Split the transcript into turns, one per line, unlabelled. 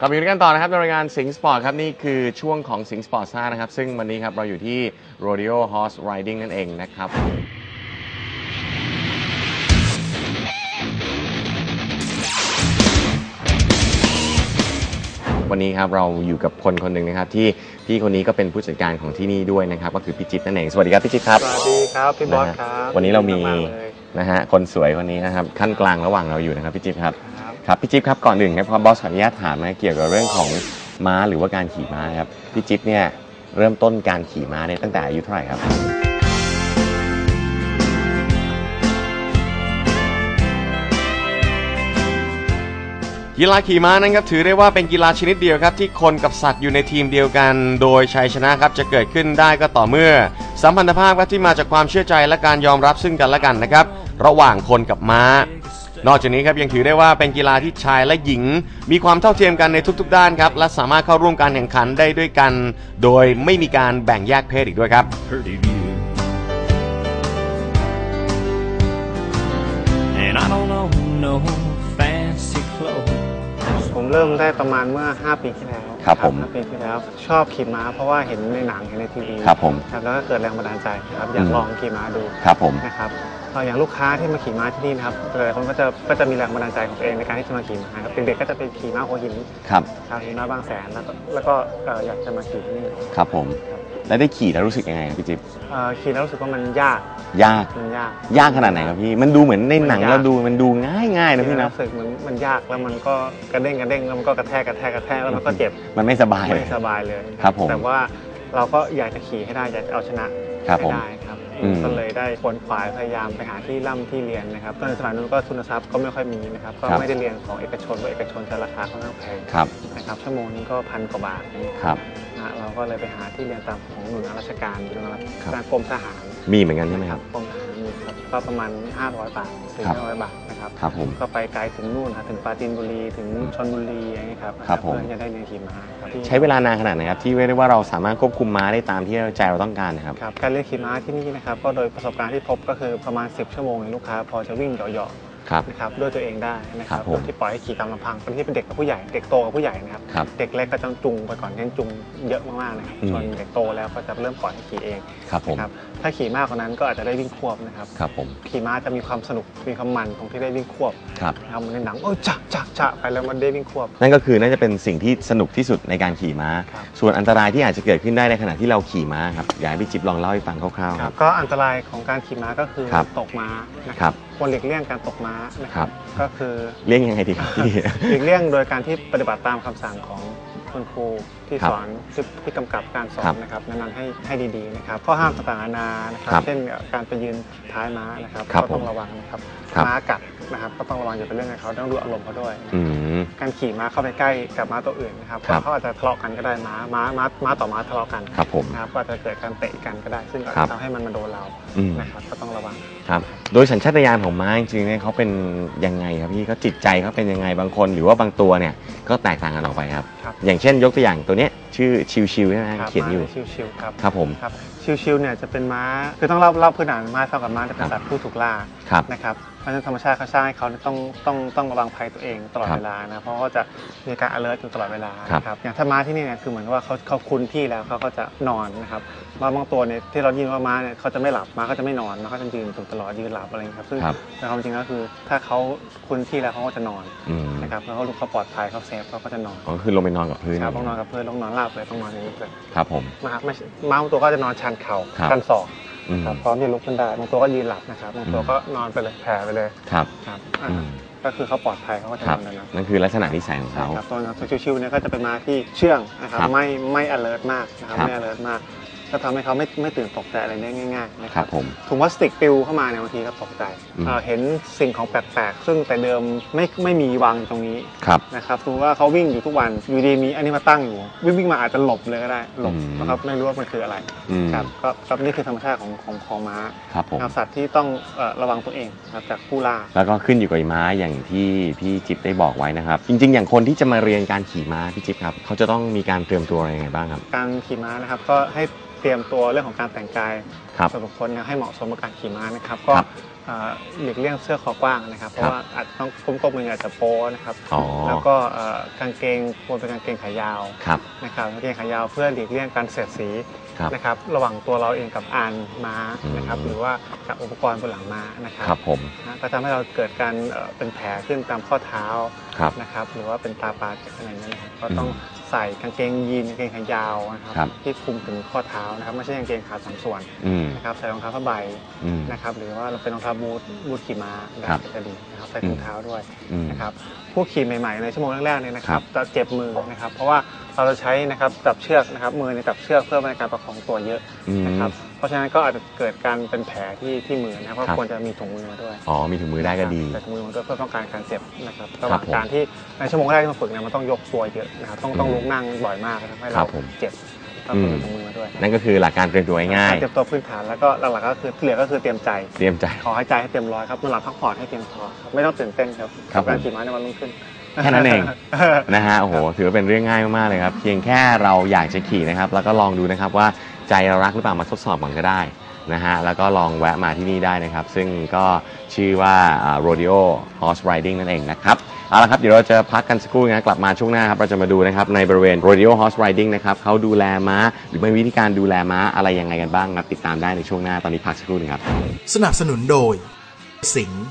กลับมาอยู่ด้วยกันต่อนะครับในรายการ Singha Sport ครับ นี่คือช่วงของ Singha Sport ซ่านะครับ ซึ่งวันนี้ครับ เราอยู่ที่ Rodeo Horse Riding นั่นเองนะครับ วันนี้ครับเราอยู่กับคนคนหนึ่งนะครับที่พี่คนนี้ก็เป็นผู้จัดการของที่นี่ด้วยนะครับ ก็คือพี่จิ๊บนั่นเอง สวัสดีครับพี่จิ๊บครับ
สวัสดีครับพี่บอส
นะ
ค
ฮะ
รับ
วันนี้เรามี
ขอบคุณกๆเลย
นะฮะคนสวยคนนี้นะครับคั่นกลางระหว่างเราอยู่นะครับพี่จิ๊บ
ครับ
ครับพี่จิ๊บครับก่อนอื่นครับบอสขออนุญาตถามนะเกี่ยวกับเรื่องของม้าหรือว่าการขี่ม้าครับพี่จิ๊บเนี่ยเริ่มต้นการขี่ม้าเนี่ยตั้งแต่อายุเท่าไหร่ครับ กีฬาขี่ม้านั้นครับถือได้ว่าเป็นกีฬาชนิดเดียวครับ ที่คนกับสัตว์อยู่ในทีมเดียวกัน โดยชัยชนะครับจะเกิดขึ้นได้ก็ต่อเมื่อ สัมพันธภาพครับที่มาจากความเชื่อใจและการยอมรับซึ่งกันและกันนะครับ ระหว่างคนกับม้า นอกจากนี้ครับยังถือได้ว่าเป็นกีฬาที่ชายและหญิง มีความเท่าเทียมกันในทุก ๆ ด้านครับและสามารถเข้าร่วมการแข่งขันได้ด้วยกัน โดยไม่มีการแบ่งแยกเพศอีกด้วยครับ
pretty view. And I don't own no fancy clothes.
ผมเริ่มได้ประมาณเมื่อ 5 ปีที่แล้ว
ครับผม
ห้าปีที่แล้ว ชอบขี่ม้าเพราะว่าเห็นในหนังเห็นในทีวี
ครับผม
ครับแล้วก็เกิดแรงบันดาลใจครับอยาก
อืม
ลองขี่ม้าดู
ครับผม
นะครับเอ่ออย่างลูกค้าที่มาขี่ม้าที่นี่นะครับหลายคนก็จะก็จะมีแรงบันดาลใจของตัวเองในการที่จะมาขี่ม้าครับเด็กๆก็จะไปขี่ม้าหัวหิน
ครับ
ครับขี่ม้าบางแสนแล้วก็แล้วก็เอ่ออยากจะมาขี่ที่นี่
ครับผม
ครับ
แล้วได้ขี่แล้วรู้สึกยังไงครับพี่จิ๊บ
เอ่อขี่แล้วรู้สึกว่ามันยาก
ยาก
มันยาก
ยากขนาดไหนครับพี่มันดูเหมือนในหนัง
มันยาก
เราดูมันดูง่ายง่ายๆนะพี่
ขี่แล้ว
นะ
รู้สึกมันมันยากแล้วมันก็กระเด้งกระเด้งแล้วมันก็กระแทกกระแทกกระแทกแล้วมันก็เจ็บ
มันไม่สบายเลย
ไม่สบายเลย
ครับผม
แต่ว่าเราก็อยากจะขี่ให้ได้อยากจะเอาชนะครับ
ผม
ให้ได้ครับ
อืม
ก็เลยได้ขวนขวายพยายามไปหาที่ร่ำที่เรียนนะครับตอนในสมัยนั้นก็ทุนทรัพย์ก็ไม่ค่อยมีนะครับก็ไม่ได้เรียนของเอกชนเพราะเอกชนจะราคาค่อนข้างแพง
ครับ
นะครับชั่วโมงนี้ก็พันกว่าบาทนะ
ครับ
ฮะเราก็เลยไปหาที่เรียนตามของหน่วยงานราชการหน่วยงาน
ครับ
การกรมทหาร
มีเหมือนกันใช่ไหม
นะ
ค
ค
รั
รับบกรมทหารมีครับก็ประมาณ 500 บาทถึง
ครับ
500 บาทนะครับ
ครับผม
ก็ไปไกลถึงนู่นครับถึงปราจีนบุรีถึงชลบุรีอย่างเงี้ยครับ
ครับผม
เพื่อจะได้เรียนขี่ม้าครับที่
ใช้เวลานานขนาดไหนครับที่เรียกได้ว่าเราสามารถควบคุมม้าได้ตามที่ใจเราต้องการนะครับ
ครับการเรียนขี่ม้าที่นี่นะครับก็โดยประสบการณ์ที่พบก็คือประมาณ 10 ชั่วโมงเนี่ยลูกค้าพอจะวิ่งเหยาะ
ครับ
ๆนะครับด้วยตัวเองได้นะค
ครั
รับบ
ผม
โดยที่ปล่อยให้ขี่ตามลำพังคนที่เป็นเด็กกับผู้ใหญ่เด็กโตกับผู้ใหญ่นะครับ
ครับ
เด็กเล็กก็ต้องจูงไปก่อนเน้นจูงเยอะมากๆนะครับ
อืม
ส่วนเด็กโตแล้วก็จะเริ่มปล่อยให้ขี่เอง
ครับผม
นะครับถ้าขี่มากกว่านั้นก็อาจจะได้วิ่งควบนะครับ
ครับผม
ขี่ม้าจะมีความสนุกมีความมันตรงที่ได้วิ่งควบ
ครับ
นะครับเหมันในหนังโอ้ยจักจักจักไปแล้วมันได้วิ่งควบ
นั่นก็คือน่าจะเป็นสิ่งที่สนุกที่สุดในการขี่ม้า
ครับ
ส่วนอันตรายที่อาจจะเกิดขึ้นได้ในขณะที่เราขี่ม้าครับอยากให้พี่จิ๊บลองเล่าให้ฟังคร่าวๆ
ค
ค
รั
รั
บ บก็อันตรายของการขี่ม้าก็คือ
ครับ
ตกม้านะค
ครั
รับ บ ควรหลีกเลี่ยงการตกม้านะค
ครั
รับบก็คือ
เรียกยังไงดีครับพี่
หลีกเลี่ยงโดยการที่ปฏิบัติตามคำสั่งของ คุณครูที่
ครับ
สอนที่ที่กำกับการสอ
ครั
น
บ
นะครับแนะนำให้ให้ดีๆนะครับข้อห้ามต่างๆนานานะครับ
ครับ
เช่นการไปยืนท้ายม้านะครับ
ครับ
ก็ต้อ
ผม
งระวังนะครับ
ครับ
ม้ากัดนะครับก็ต้องระวังอย่าไปเรื่องกับเขาต้องดูอารมณ์เขาด้วย
อืม
การขี่ม้าเข้าไปใกล้กับม้าตัวอื่นนะครับ
ครับ
เขาอาจจะทะเลาะกันก็ได้ม้าม้าม้าม้าต่อม้าทะเลาะกัน
ครับผม
นะครับก็อาจจะเกิดการเตะกันก็ได้ ซึ่งอาจ
ครับ
จะทำให้มันมาโดนเรา
อืม
นะครับก็ต้องระวัง
ครับ โดยสัญชาตญาณของม้าจริงๆเนี่ยเขาเป็นยังไงครับพี่เขาจิตใจเขาเป็นยังไงบางคน หรือว่าบางตัวเนี่ยก็แตกต่างกันออกไปครับ
ครับ
อย่างเช่นยกตัวอย่างตัวเนี้ยชื่อชิวๆใช่ไหม
ครับ
เขียนอยู่
ม้าชิวๆครับ
ครับผม
ครับชิวๆเนี่ยจะเป็นม้าคือต้องเล่าเล่าพื้นฐานม้าเท่ากับม้าจะเป็
ครั
น
บ
สัตว์ผู้ถูกล่า
ครับ
นะครับเพ ราะฉะนั้นธรรมชาติเขาสร้างให้เขาเนี่ยต้องต้องต้องระวังภัยตัวเองตลอด
ครับ
เวลานะเพราะว่าจะมีการ alert อยู่ตลอดเวลา
ครับ
นะครับอย่างถ้าม้าที่นี่เนี่ยคือเหมือนกับว่าเขาเขาคุ้นที่แล้วเขาก็จะนอนนะครับม้าบางตัวเนี่ยที่เรายินว่าม้าเนี่ยเขาจะไม่หลับม้าเขาจะไม่นอนม้าเขาจะยืนอยู่ตลอดยืนหลับอะไรอย่างเงี้ยครับซึ่ง
ครับ
ในความจริงก็คือถ้าเขาคุ้นที่แล้วเขาก็จะนอน
อืม
นะครับแล้วเขารู้เขาปลอดภัยเขาเซฟเขาก็จะนอน
ก็คือลงไปนอนกับพื้น
ครับต้องนอนกับเพื่อนต้องนอนราบเลยต้องนอนอย่างนี้เลย
ครับผม
ม้าไม่ใช่ม้าบางตัวก็จะนอนชันเข่า
ครับ
ชันศอก
อืม
ครับพร้อมที่จะลุกขึ้นได้บางตัวก็ยืนหลับนะครับบางตัว
อืม
ก็นอนไปเลยแผ่ไปเลย
ครับ
ครับอ่า
อืม
ก็คือเขาปลอดภัยเขาก็จะ
คนรั
อบนแบบนั้น
นั่นคือลักษณะนิสัยของ
ใช่
เขา
ครับตัวตัวชิวๆเนี่ยก็จะเป็นม้าที่เชื่องนะครับ
ครับ
ไม่ไม่ alert มากนะครับ
ครับ
ไม่ alert มาก ก็ทำให้เขาไม่ไม่ตื่นตกใจอะไรได้ง่ายๆนะค
ครั
รั
บบผม
ถุงพลาสติกปลิวเข้ามาเนี่ยบางทีก็ตกใจ
อืม
เอ่อเห็นสิ่งของแปลกๆ ซึ่งแต่เดิมไม่ไม่มีวางอยู่ตรงนี้
ครับ
นะครับสมมติว่าเขาวิ่งอยู่ทุกวันอยู่ดีมีอันนี้มาตั้งอยู่ วิ่งวิ่งมาอาจจะหลบเลยก็ได้หลบ
อืม
นะครับไม่รู้ว่ามันคืออะไร
อืม
ครับก็ครับนี่คือธรรมชาติของของของม้า
ครับผม
นะครับสัตว์ที่ต้องเอ่อระวังตัวเองนะครับจากผู้ล่า
แล้วก็ขึ้นอยู่กับม้าอย่างที่พี่จิ๊บได้บอกไว้นะครับ จริง ๆ อย่างคนที่จะมาเรียนการขี่ม้าพี่จิ๊บครับ เขาจะต้องมีการเตรียมตัวอะไรยังไงบ้างครับ
การขี่ม้านะครับก็ให้เตรียมตัวเรื่องของการแต่งกาย
ครับ
ส่วนบุคคลให้เหมาะสมกับการขี่ม้านะครับ ก็
ครับ
เอ่อหลีกเลี่ยงเสื้อคอกว้างนะครับ เพ
ครั
ราะ
บ
ว่าอาจจะต้องก้มๆมืออาจจะโป๊นะครับ
อ๋อ
แล้วก็เอ่อกางเกงควรเป็นกางเกงขายาว
ครับ
นะครับกางเกงขายาวเพื่อหลีกเลี่ยงการเสียดสี
ครับ
นะครับระหว่างตัวเราเองกับอานม้านะครับ
อืม
หรือว่ากับอุปกรณ์บนหลังม้านะครับ
ครับผม
นะก็ทำให้เราเกิดการเอ่อเป็นแผลขึ้นตามข้อเท้า
ครับ
นะครับหรือว่าเป็นตาปลาอะไรนั่นนะครับก็ต้อง
อืม
ใส่กางเกงยีนกางเกงขายาวนะครับ
ครับ
ที่คลุมถึงข้อเท้านะครับไม่ใช่กางเกงขาสามส่วน
อืม
นะครับใส่รองเท้าผ้าใบ
อืม
นะครับหรือว่าเราเป็นรองเท้าบูทบูทขี่ม้า
ครับ
จะดีนะครับใส่ถุงเท้าด้วย
อืม
นะครับผู้ขี่ใหม่ๆในชั่วโมงแรกๆเนี่ยนะค
ครั
รับบจะเจ็บมือนะครับเพราะว่า เราจะใช้นะครับจับเชือกนะครับมือในยจับเชือกเพื่อในการประคองตัวเยอะ
อืม
นะครับเพราะฉะนั้นก็อาจจะเกิดการเป็นแผลที่ที่มือนะครับก็
ครับ
ควรจะมีถุงมือมาด้วย
อ๋อมีถุงมือได้ก็ดี
ใส่ถุงมือมาด้วยเพื่อป้องกันการเจ็บนะครับระหว่าง
ผม
การที่ในชั่วโมงแรกที่มาฝึกเนี่ยมันต้องยกตัวเยอะนะครับต้องต้อง
อืม
ลุกนั่งบ่อยมากทำให้
ครั
เรา
บผม
เจ็บต้อง
อืม
ใส่ถุงมือมาด้วย
นั่นก็คือหลักการเตรียมตัวง่าย
เตรียมตัวพื้นฐานแล้วก็หลักๆก็คือที่เหลือก็คือเตรียมใจ
ๆเตรียมใจ
ขอให้ใจให้เต็มร้อยครับนอนหลับพักผ่อนให้เพียงพอครับไม่ต้องตื่นเต้นครับ
ครับ
กัการ
ผม
ขี่ม้าในวันรุ่งขึ้น
แค่นั้นเองนะฮะโอ้โหถือว่าเป็นเรื่องง่ายมากๆเลยครับ เพียงแค่เราอยากจะขี่นะครับ แล้วก็ลองดูนะครับว่าใจเรารักหรือเปล่ามาทดสอบมันก็ได้นะฮะแล้วก็ลองแวะมาที่นี่ได้นะครับ ซึ่งก็ชื่อว่า rodeo horse riding นั่นเองนะครับเอาละครับเดี๋ยวเราจะพักกันสักครู่นะกลับมาช่วงหน้าครับเราจะมาดูนะครับในบริเวณ rodeo horse riding นะครับเขาดูแลม้า หรือมีวิธีการดูแลม้าอะไรยังไงกันบ้างครับติดตามได้ในช่วงหน้าตอนนี้พักสักครู่หนึงครับ
สนับสนุนโดยสิงห์